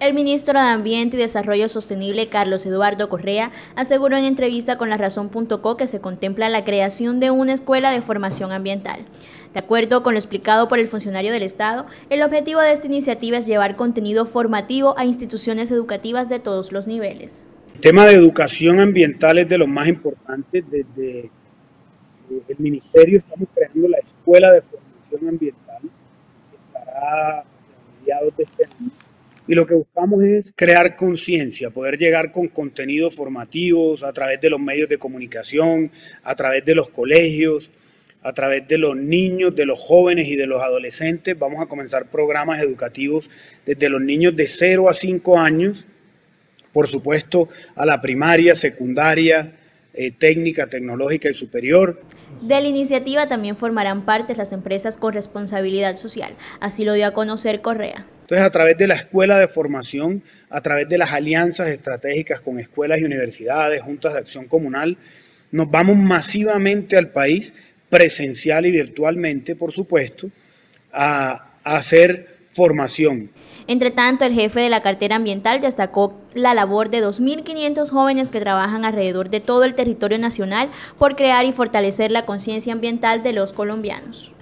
El ministro de Ambiente y Desarrollo Sostenible, Carlos Eduardo Correa, aseguró en entrevista con la razón.co que se contempla la creación de una escuela de formación ambiental. De acuerdo con lo explicado por el funcionario del Estado, el objetivo de esta iniciativa es llevar contenido formativo a instituciones educativas de todos los niveles. El tema de educación ambiental es de los más importantes. Desde eh, el Ministerio estamos creando la Escuela de Formación Ambiental, que estará a mediados de este año y lo que buscamos es crear conciencia, poder llegar con contenidos formativos a través de los medios de comunicación, a través de los colegios, a través de los niños, de los jóvenes y de los adolescentes. Vamos a comenzar programas educativos desde los niños de 0 a 5 años, por supuesto a la primaria, secundaria, eh, técnica, tecnológica y superior. De la iniciativa también formarán parte las empresas con responsabilidad social, así lo dio a conocer Correa. Entonces, a través de la escuela de formación, a través de las alianzas estratégicas con escuelas y universidades, juntas de acción comunal, nos vamos masivamente al país, presencial y virtualmente, por supuesto, a, a hacer formación. Entre tanto, el jefe de la cartera ambiental destacó la labor de 2.500 jóvenes que trabajan alrededor de todo el territorio nacional por crear y fortalecer la conciencia ambiental de los colombianos.